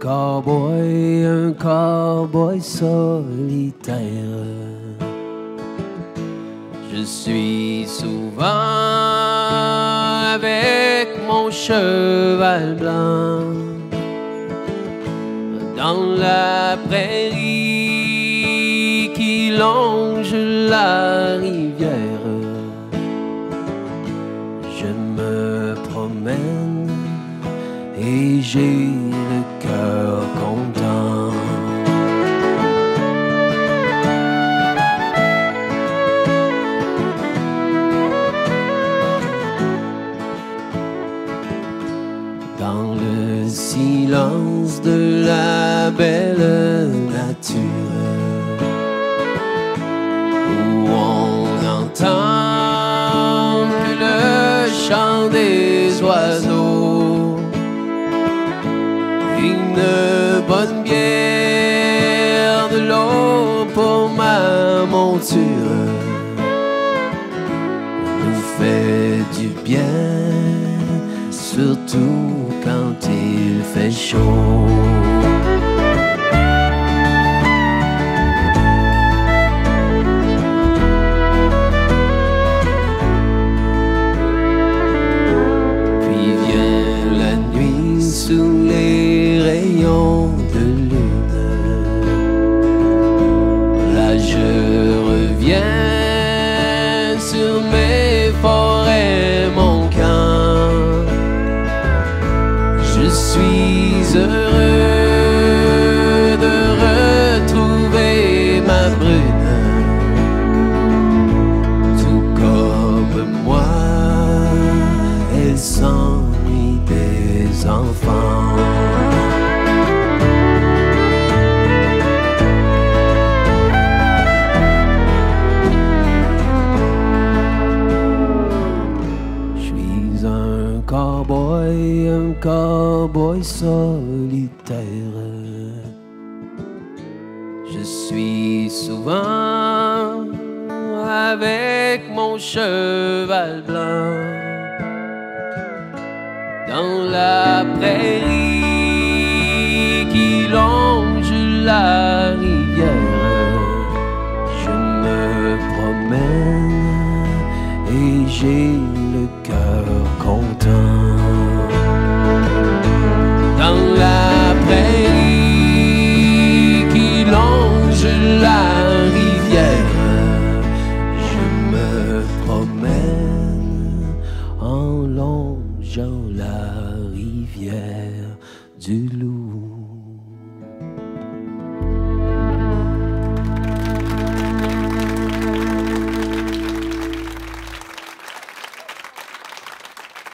cowboy, un cowboy solitaire. Je suis souvent avec mon cheval blanc dans la prairie qui longe la rivière. J'ai le cœur content. Dans le silence de la belle nature, une bonne bière, de l'eau pour ma monture nous fait du bien, surtout quand il fait chaud. Sur mes forêts, mon camp. Je suis heureux de retrouver ma brune. Tout comme moi, elle s'ennuie des enfants. Un cowboy solitaire. Je suis souvent avec mon cheval blanc dans la prairie promène en longeant la rivière du loup.